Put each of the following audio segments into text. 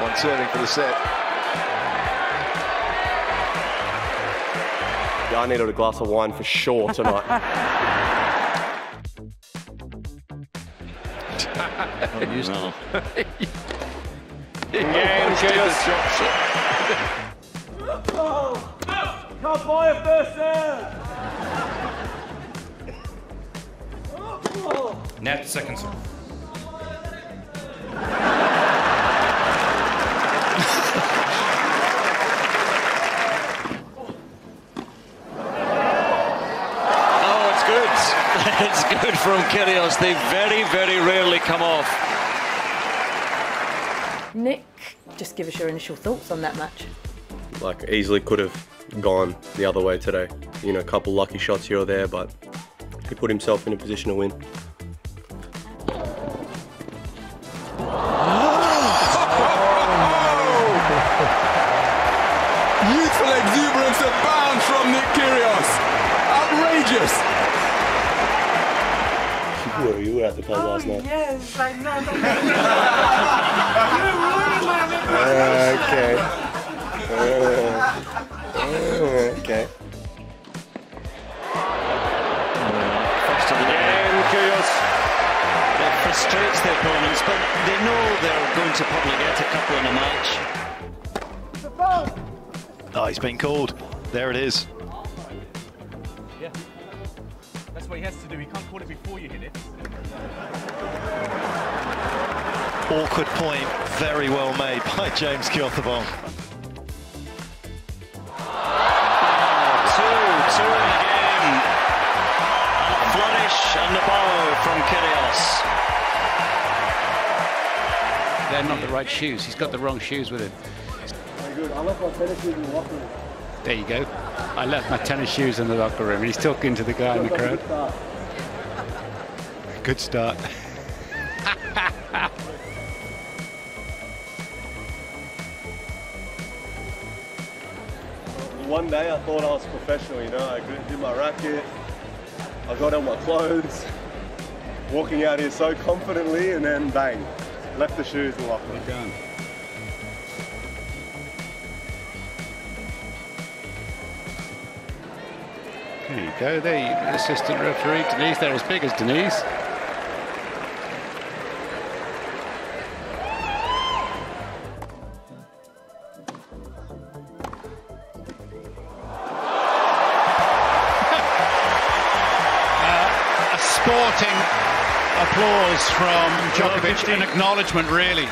One serving for the set. Yeah, I needed a glass of wine for sure tonight. Not used to it. Again, Kyrgios. Can't buy a first serve. Net second serve. Oh, it's good. it's good from Kyrgios. They very, very rarely come off. Nick, just give us your initial thoughts on that match. like easily could have gone the other way today. You know, a couple lucky shots here or there, but he put himself in a position to win. Youthful exuberance abounds from Nick Kyrgios. Outrageous. You were, you were at the pub last night. Yes, I know. okay. Uh, okay. First of the day. And frustrates the opponents, but they know they're going to probably get a couple in a match. Oh, he's been called. There it is. Yeah. That's what he has to do. He can't call it before you hit it. Awkward point, very well made by James Kyothobong. Two, two in the game. And a flourish and the bow from Kyrgios. They're not the right shoes. He's got the wrong shoes with him. There you go. I left my tennis shoes in the locker room. and He's talking to the guy in the crowd. Good start. One day I thought I was professional, you know, I did my racket, I got on my clothes, walking out here so confidently, and then bang, left the shoes in the locker room. There you go. There, you, the assistant referee Denise. They're as big as Denise. Uh, a sporting applause from Djokovic, an acknowledgement really.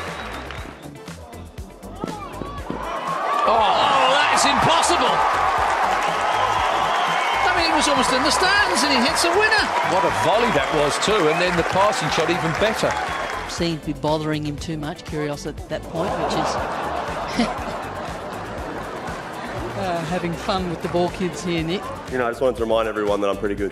Oh, that is impossible. I mean, he was almost in the stands and he hits a winner. What a volley that was too, and then the passing shot even better. Seemed to be bothering him too much, Kyrgios at that point, which is uh, having fun with the ball kids here, Nick. You know, I just wanted to remind everyone that I'm pretty good.